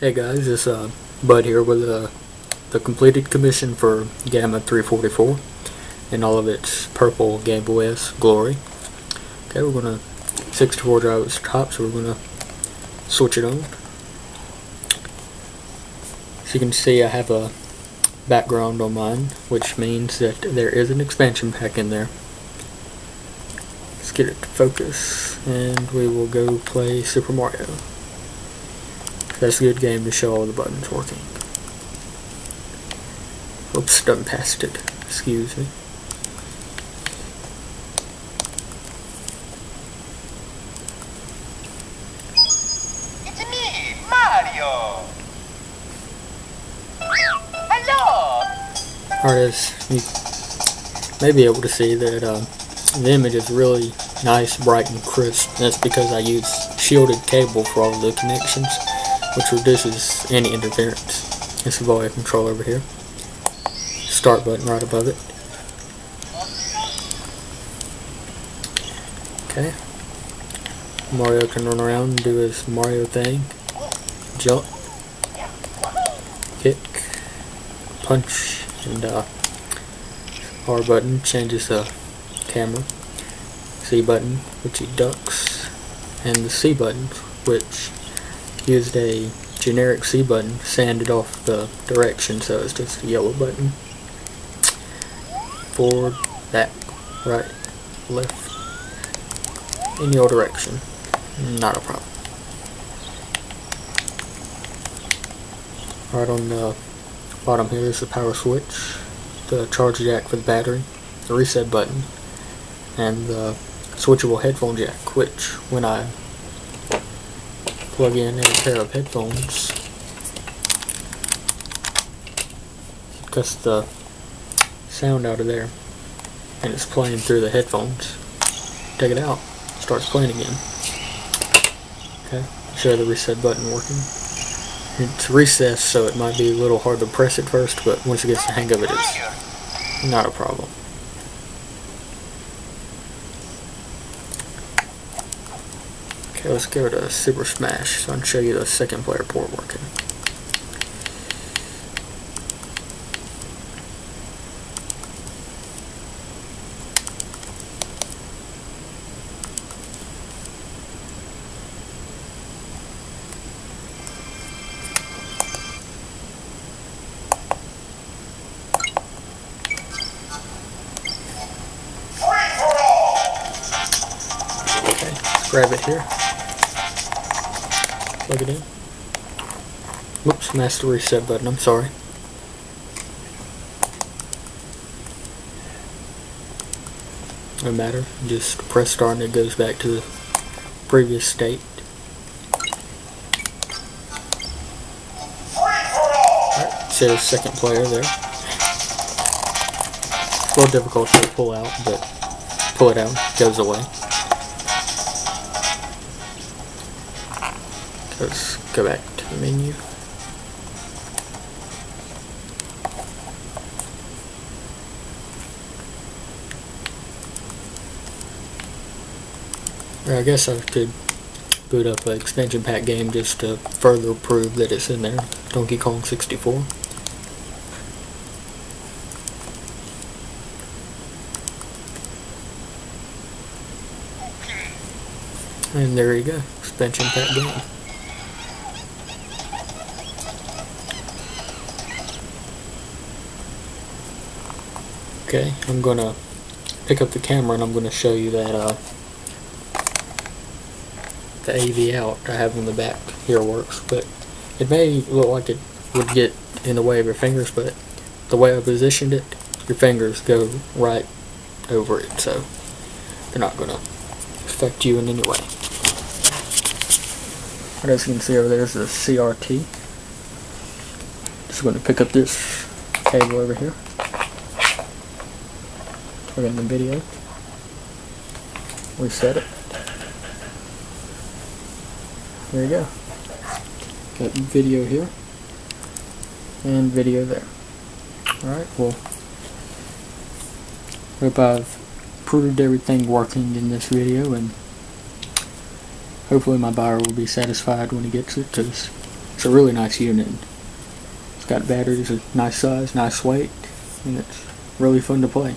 Hey guys, it's uh, Bud here with uh, the completed commission for Gamma 344 and all of its purple Game Boy S glory. Okay, we're gonna 64 drive the top, so we're gonna switch it on. As you can see, I have a background on mine, which means that there is an expansion pack in there. Let's get it to focus, and we will go play Super Mario. That's a good game to show all the buttons working. Oops, done past it. Excuse me. It's me, Mario. Hello. Alright, as you may be able to see that uh, the image is really nice, bright, and crisp. That's because I use shielded cable for all the connections, which reduces any interference. It's the volume control over here. Start button right above it. Okay. Mario can run around and do his Mario thing. Jump. Kick. Punch. And uh, R button changes the camera. Z button, which he ducks. And the C button, which used a generic C button, sanded off the direction so it's just a yellow button. Forward, back, right, left, in your direction. Not a problem. Right on the bottom here is the power switch, the charge jack for the battery, the reset button, and the switchable headphone jack, which when I plug in a pair of headphones, cuts the sound out of there, and it's playing through the headphones. Take it out, starts playing again. Okay, show the reset button working. It's recessed, so it might be a little hard to press at first, but once it gets the hang of it, it's not a problem. Okay, let's go to Super Smash so I can show you the second player port working. Grab it here. Plug it in. Whoops, master reset button, I'm sorry. No matter, just press start and it goes back to the previous state. All. Says second player there. A little difficult to pull out, but pull it out, goes away. Let's go back to the menu. I guess I could boot up an expansion pack game just to further prove that it's in there. Donkey Kong 64. And there you go, expansion pack game. Okay, I'm gonna pick up the camera and I'm gonna show you that uh, the AV out I have on the back here works, but it may look like it would get in the way of your fingers, but the way I positioned it, your fingers go right over it, so they're not gonna affect you in any way. What else you can see over there is the CRT. Just going to pick up this cable over here. Plug in the video. Reset it. There you go. Got video here. And video there. Alright, well. Hope I've proved everything working in this video and hopefully my buyer will be satisfied when he gets it because It's a really nice unit. It's got batteries, a nice size, nice weight, and it's really fun to play.